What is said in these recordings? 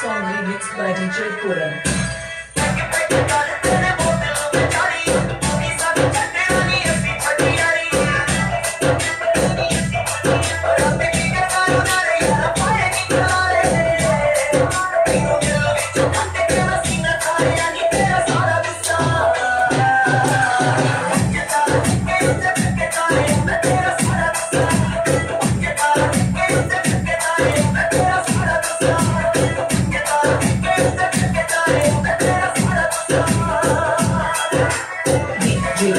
song remixed by DJ Puram. DJ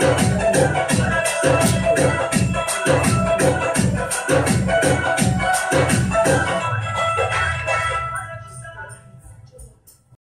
Echo.